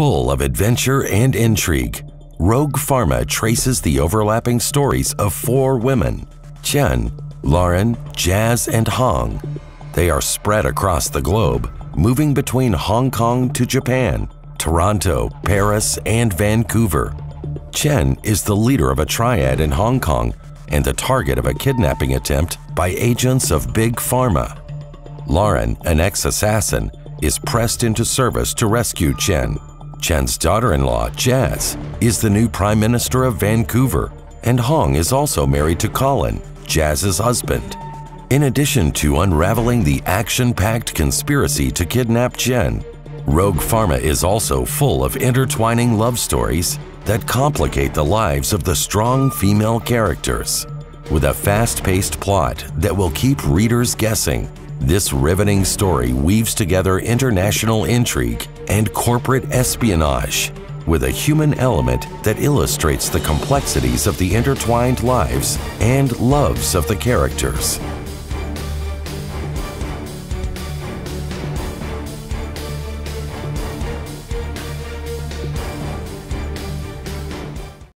Full of adventure and intrigue, Rogue Pharma traces the overlapping stories of four women Qian, Lauren, Jazz, and Hong. They are spread across the globe, moving between Hong Kong to Japan, Toronto, Paris, and Vancouver. Qian is the leader of a triad in Hong Kong and the target of a kidnapping attempt by agents of Big Pharma. Lauren, an ex assassin, is pressed into service to rescue Qian. Qian's daughter in law, Jazz, is the new Prime Minister of Vancouver, and Hong is also married to Colin, Jazz's husband. In addition to unraveling the action packed conspiracy to kidnap Qian, Rogue Pharma is also full of intertwining love stories that complicate the lives of the strong female characters. With a fast paced plot that will keep readers guessing, this riveting story weaves together international intrigue and corporate espionage with a human element that illustrates the complexities of the intertwined lives and loves of the characters.